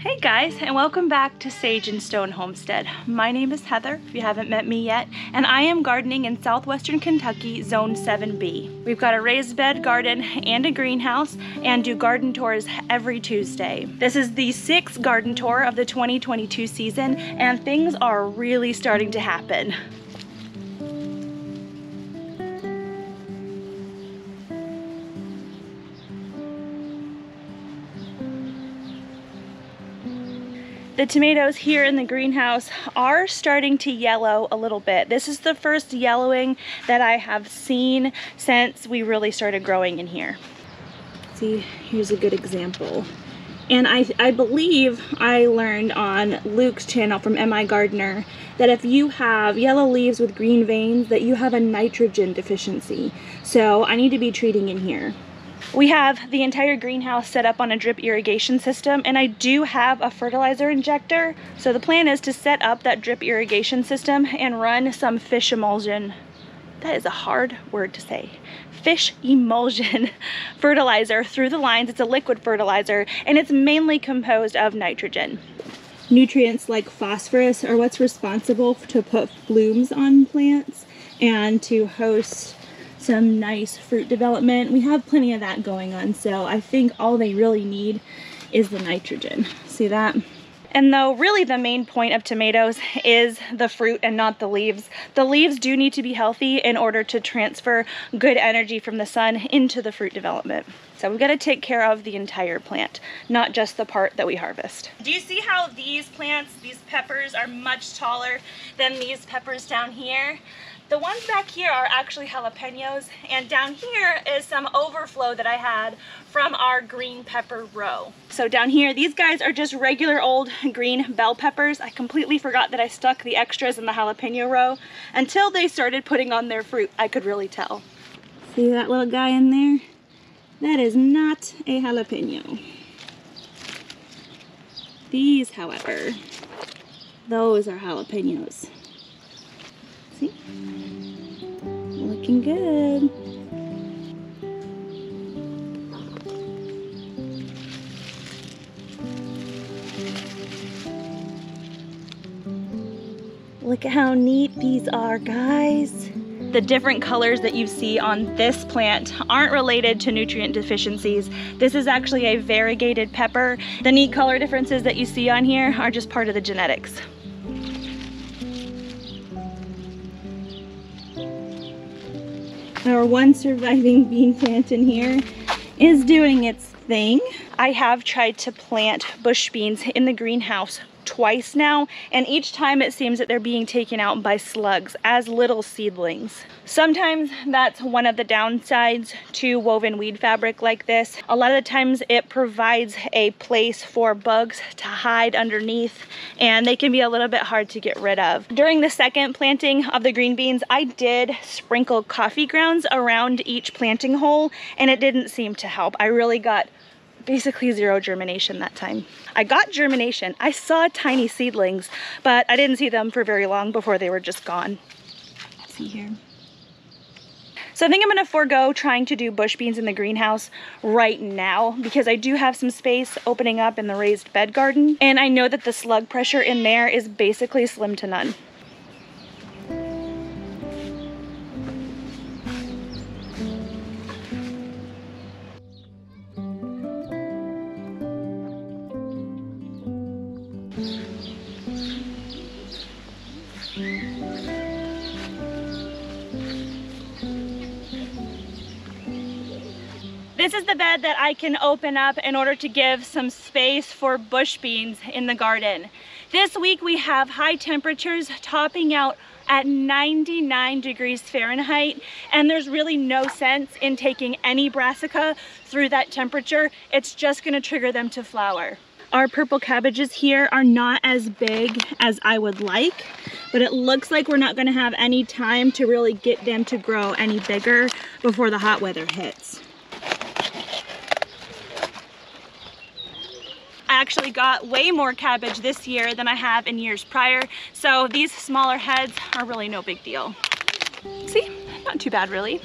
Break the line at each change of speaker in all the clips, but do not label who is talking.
Hey guys, and welcome back to Sage and Stone Homestead. My name is Heather, if you haven't met me yet, and I am gardening in southwestern Kentucky, Zone 7B. We've got a raised bed garden and a greenhouse, and do garden tours every Tuesday. This is the sixth garden tour of the 2022 season, and things are really starting to happen. The tomatoes here in the greenhouse are starting to yellow a little bit. This is the first yellowing that I have seen since we really started growing in here. See, here's a good example. And I, I believe I learned on Luke's channel from MI Gardener that if you have yellow leaves with green veins that you have a nitrogen deficiency. So I need to be treating in here. We have the entire greenhouse set up on a drip irrigation system and I do have a fertilizer injector. So the plan is to set up that drip irrigation system and run some fish emulsion. That is a hard word to say. Fish emulsion fertilizer through the lines. It's a liquid fertilizer and it's mainly composed of nitrogen. Nutrients like phosphorus are what's responsible to put blooms on plants and to host some nice fruit development. We have plenty of that going on, so I think all they really need is the nitrogen. See that? And though really the main point of tomatoes is the fruit and not the leaves, the leaves do need to be healthy in order to transfer good energy from the sun into the fruit development. So we've got to take care of the entire plant, not just the part that we harvest. Do you see how these plants, these peppers, are much taller than these peppers down here? The ones back here are actually jalapenos, and down here is some overflow that I had from our green pepper row. So down here, these guys are just regular old green bell peppers. I completely forgot that I stuck the extras in the jalapeno row. Until they started putting on their fruit, I could really tell. See that little guy in there? That is not a jalapeno. These, however, those are jalapenos. See? Looking good. Look at how neat these are, guys. The different colors that you see on this plant aren't related to nutrient deficiencies. This is actually a variegated pepper. The neat color differences that you see on here are just part of the genetics. Our one surviving bean plant in here is doing its thing. I have tried to plant bush beans in the greenhouse twice now and each time it seems that they're being taken out by slugs as little seedlings. Sometimes that's one of the downsides to woven weed fabric like this. A lot of the times it provides a place for bugs to hide underneath and they can be a little bit hard to get rid of. During the second planting of the green beans I did sprinkle coffee grounds around each planting hole and it didn't seem to help. I really got basically zero germination that time. I got germination. I saw tiny seedlings, but I didn't see them for very long before they were just gone. Let's see here. So I think I'm gonna forego trying to do bush beans in the greenhouse right now because I do have some space opening up in the raised bed garden. And I know that the slug pressure in there is basically slim to none. The bed that I can open up in order to give some space for bush beans in the garden. This week we have high temperatures topping out at 99 degrees Fahrenheit and there's really no sense in taking any brassica through that temperature. It's just gonna trigger them to flower. Our purple cabbages here are not as big as I would like, but it looks like we're not gonna have any time to really get them to grow any bigger before the hot weather hits. Actually got way more cabbage this year than I have in years prior. So these smaller heads are really no big deal. See, not too bad really.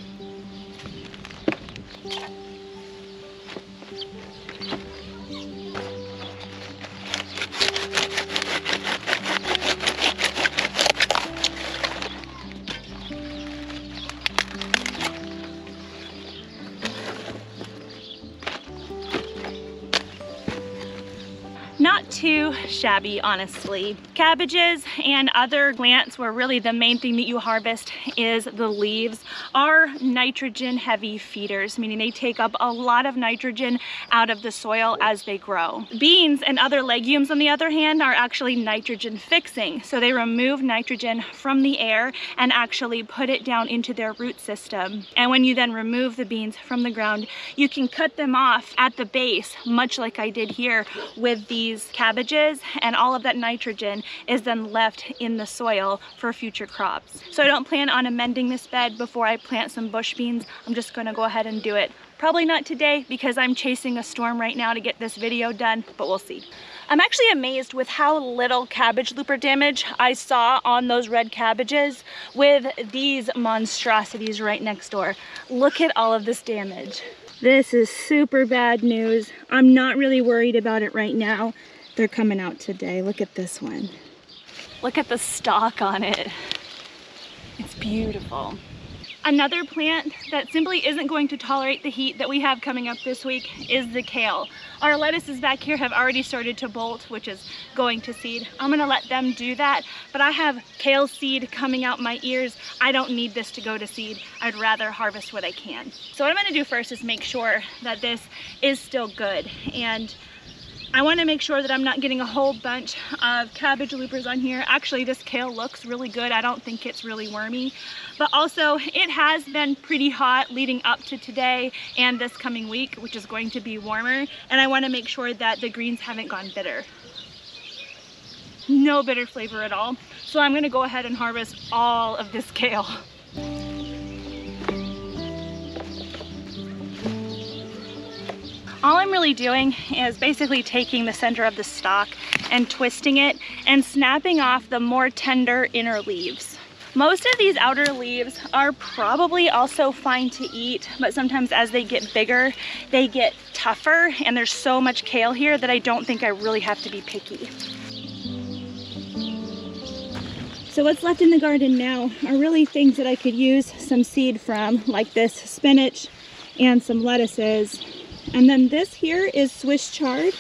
Shabby, honestly. Cabbages and other plants where really the main thing that you harvest is the leaves are nitrogen heavy feeders, meaning they take up a lot of nitrogen out of the soil as they grow. Beans and other legumes, on the other hand, are actually nitrogen fixing. So they remove nitrogen from the air and actually put it down into their root system. And when you then remove the beans from the ground, you can cut them off at the base, much like I did here with these cabbages, and all of that nitrogen is then left in the soil for future crops. So I don't plan on amending this bed before I plant some bush beans. I'm just gonna go ahead and do it. Probably not today because I'm chasing a storm right now to get this video done, but we'll see. I'm actually amazed with how little cabbage looper damage I saw on those red cabbages with these monstrosities right next door. Look at all of this damage. This is super bad news. I'm not really worried about it right now. They're coming out today. Look at this one. Look at the stalk on it. It's beautiful. Another plant that simply isn't going to tolerate the heat that we have coming up this week is the kale. Our lettuces back here have already started to bolt, which is going to seed. I'm gonna let them do that, but I have kale seed coming out my ears. I don't need this to go to seed. I'd rather harvest what I can. So what I'm gonna do first is make sure that this is still good. And I want to make sure that I'm not getting a whole bunch of cabbage loopers on here. Actually, this kale looks really good. I don't think it's really wormy. But also, it has been pretty hot leading up to today and this coming week, which is going to be warmer. And I want to make sure that the greens haven't gone bitter. No bitter flavor at all. So I'm going to go ahead and harvest all of this kale. All I'm really doing is basically taking the center of the stalk and twisting it and snapping off the more tender inner leaves. Most of these outer leaves are probably also fine to eat, but sometimes as they get bigger, they get tougher and there's so much kale here that I don't think I really have to be picky. So what's left in the garden now are really things that I could use some seed from, like this spinach and some lettuces and then this here is Swiss chard.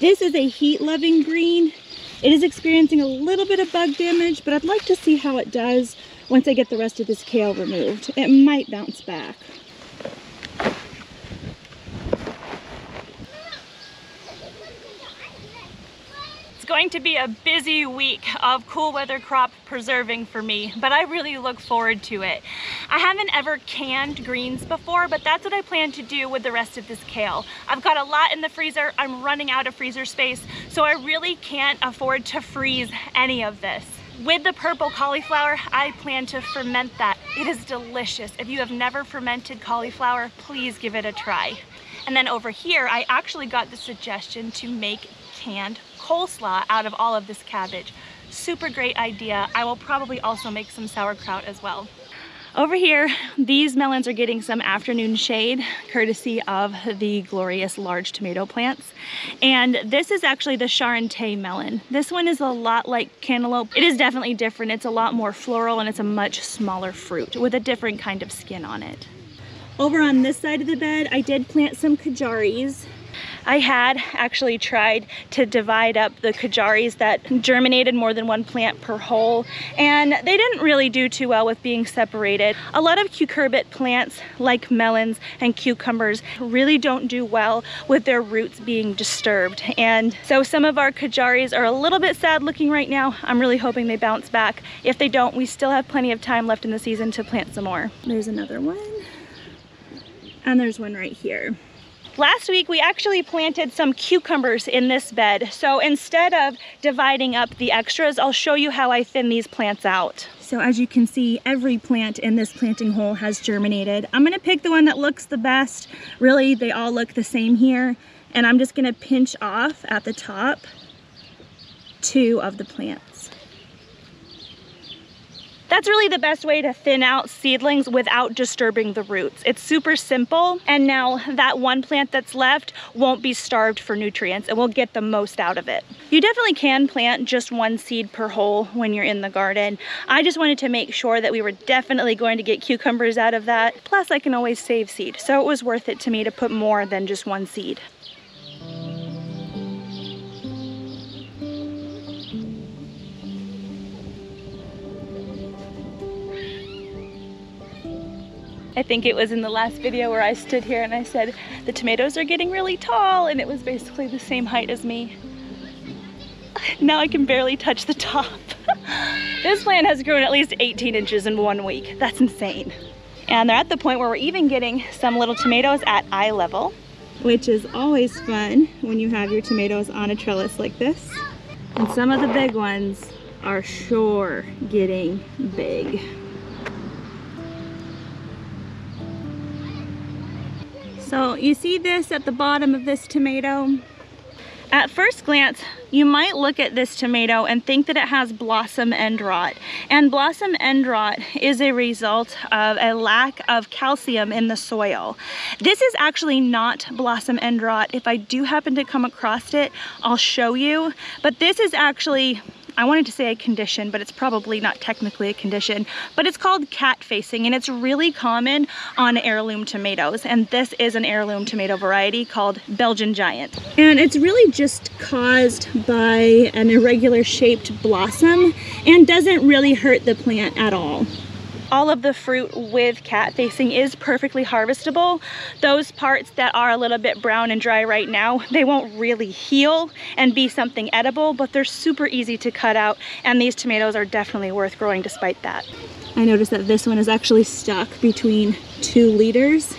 This is a heat-loving green. It is experiencing a little bit of bug damage, but I'd like to see how it does once I get the rest of this kale removed. It might bounce back. Going to be a busy week of cool weather crop preserving for me, but I really look forward to it. I haven't ever canned greens before, but that's what I plan to do with the rest of this kale. I've got a lot in the freezer. I'm running out of freezer space, so I really can't afford to freeze any of this. With the purple cauliflower, I plan to ferment that. It is delicious. If you have never fermented cauliflower, please give it a try. And then over here, I actually got the suggestion to make canned coleslaw out of all of this cabbage. Super great idea. I will probably also make some sauerkraut as well. Over here, these melons are getting some afternoon shade courtesy of the glorious large tomato plants. And this is actually the Charente melon. This one is a lot like cantaloupe. It is definitely different. It's a lot more floral and it's a much smaller fruit with a different kind of skin on it. Over on this side of the bed, I did plant some kajaris. I had actually tried to divide up the kajaris that germinated more than one plant per hole and they didn't really do too well with being separated. A lot of cucurbit plants like melons and cucumbers really don't do well with their roots being disturbed and so some of our kajaris are a little bit sad looking right now. I'm really hoping they bounce back. If they don't, we still have plenty of time left in the season to plant some more. There's another one and there's one right here. Last week we actually planted some cucumbers in this bed. So instead of dividing up the extras, I'll show you how I thin these plants out. So as you can see, every plant in this planting hole has germinated. I'm gonna pick the one that looks the best. Really, they all look the same here. And I'm just gonna pinch off at the top two of the plants. That's really the best way to thin out seedlings without disturbing the roots. It's super simple and now that one plant that's left won't be starved for nutrients and we'll get the most out of it. You definitely can plant just one seed per hole when you're in the garden. I just wanted to make sure that we were definitely going to get cucumbers out of that. Plus I can always save seed. So it was worth it to me to put more than just one seed. I think it was in the last video where I stood here and I said, the tomatoes are getting really tall and it was basically the same height as me. Now I can barely touch the top. this plant has grown at least 18 inches in one week. That's insane. And they're at the point where we're even getting some little tomatoes at eye level, which is always fun when you have your tomatoes on a trellis like this. And some of the big ones are sure getting big. So you see this at the bottom of this tomato? At first glance, you might look at this tomato and think that it has blossom end rot. And blossom end rot is a result of a lack of calcium in the soil. This is actually not blossom end rot. If I do happen to come across it, I'll show you. But this is actually I wanted to say a condition, but it's probably not technically a condition, but it's called cat facing and it's really common on heirloom tomatoes. And this is an heirloom tomato variety called Belgian Giant. And it's really just caused by an irregular shaped blossom and doesn't really hurt the plant at all all of the fruit with cat facing is perfectly harvestable. Those parts that are a little bit brown and dry right now, they won't really heal and be something edible, but they're super easy to cut out and these tomatoes are definitely worth growing despite that. I noticed that this one is actually stuck between two leaders.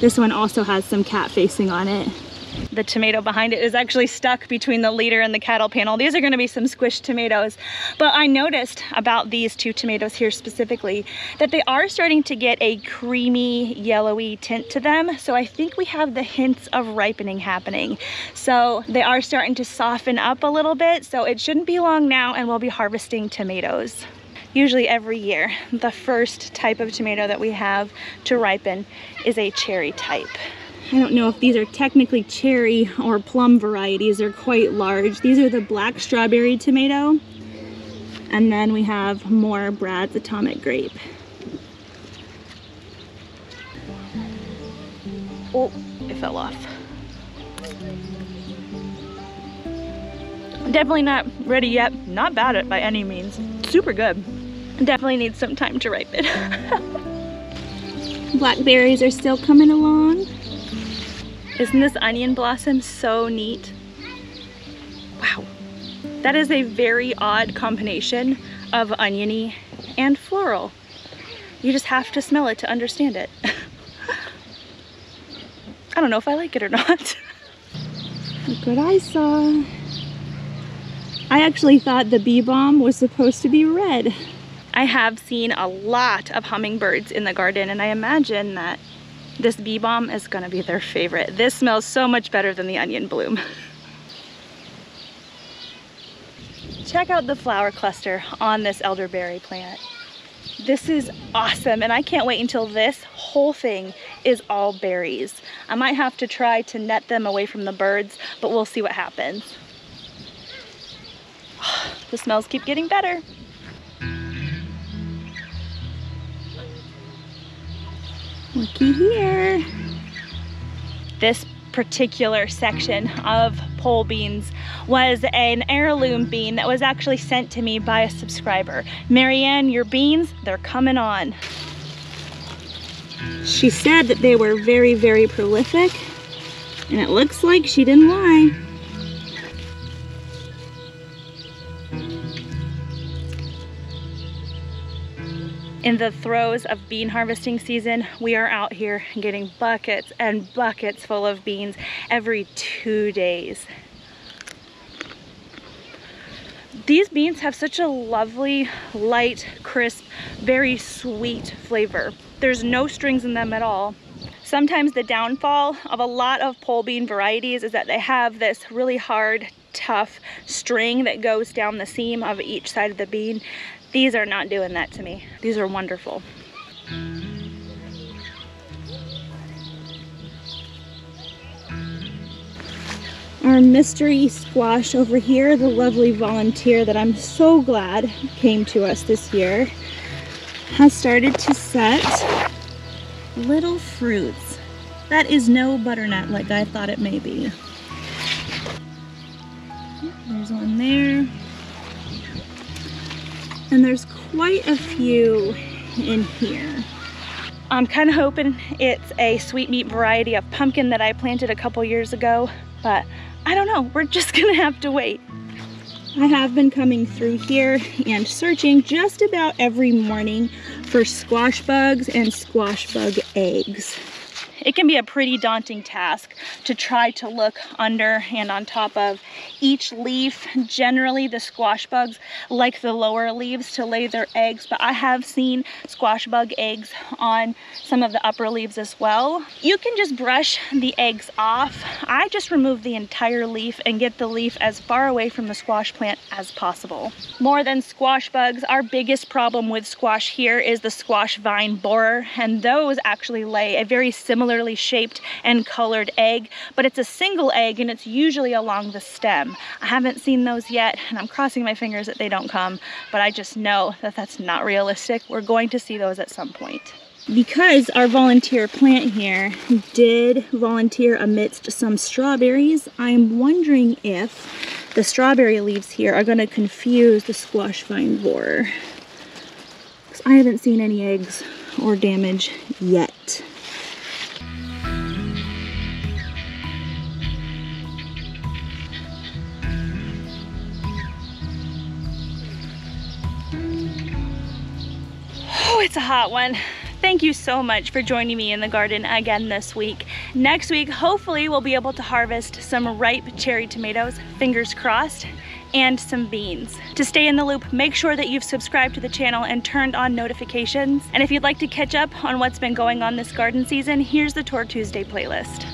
This one also has some cat facing on it. The tomato behind it is actually stuck between the leader and the cattle panel. These are gonna be some squished tomatoes. But I noticed about these two tomatoes here specifically that they are starting to get a creamy yellowy tint to them. So I think we have the hints of ripening happening. So they are starting to soften up a little bit. So it shouldn't be long now and we'll be harvesting tomatoes usually every year. The first type of tomato that we have to ripen is a cherry type. I don't know if these are technically cherry or plum varieties. They're quite large. These are the black strawberry tomato. And then we have more Brad's Atomic Grape. Oh, it fell off. Definitely not ready yet. Not bad at by any means. Super good. Definitely needs some time to ripen. Blackberries are still coming along. Isn't this onion blossom so neat? Wow. That is a very odd combination of oniony and floral. You just have to smell it to understand it. I don't know if I like it or not. Look what I saw. I actually thought the bee balm was supposed to be red. I have seen a lot of hummingbirds in the garden and I imagine that this bee balm is gonna be their favorite. This smells so much better than the onion bloom. Check out the flower cluster on this elderberry plant. This is awesome and I can't wait until this whole thing is all berries. I might have to try to net them away from the birds, but we'll see what happens. The smells keep getting better. Looky here. This particular section of pole beans was an heirloom bean that was actually sent to me by a subscriber. Marianne, your beans, they're coming on. She said that they were very, very prolific, and it looks like she didn't lie. In the throes of bean harvesting season, we are out here getting buckets and buckets full of beans every two days. These beans have such a lovely, light, crisp, very sweet flavor. There's no strings in them at all. Sometimes the downfall of a lot of pole bean varieties is that they have this really hard, tough string that goes down the seam of each side of the bean these are not doing that to me. These are wonderful. Our mystery squash over here, the lovely volunteer that I'm so glad came to us this year, has started to set little fruits. That is no butternut like I thought it may be. There's one there. And there's quite a few in here. I'm kind of hoping it's a sweet meat variety of pumpkin that I planted a couple years ago, but I don't know. We're just gonna have to wait. I have been coming through here and searching just about every morning for squash bugs and squash bug eggs it can be a pretty daunting task to try to look under and on top of each leaf. Generally, the squash bugs like the lower leaves to lay their eggs, but I have seen squash bug eggs on some of the upper leaves as well. You can just brush the eggs off. I just remove the entire leaf and get the leaf as far away from the squash plant as possible. More than squash bugs, our biggest problem with squash here is the squash vine borer, and those actually lay a very similar similarly shaped and colored egg, but it's a single egg and it's usually along the stem. I haven't seen those yet and I'm crossing my fingers that they don't come, but I just know that that's not realistic. We're going to see those at some point because our volunteer plant here did volunteer amidst some strawberries, I'm wondering if the strawberry leaves here are going to confuse the squash vine borer. I haven't seen any eggs or damage yet. It's a hot one. Thank you so much for joining me in the garden again this week. Next week, hopefully we'll be able to harvest some ripe cherry tomatoes, fingers crossed, and some beans. To stay in the loop, make sure that you've subscribed to the channel and turned on notifications. And if you'd like to catch up on what's been going on this garden season, here's the Tour Tuesday playlist.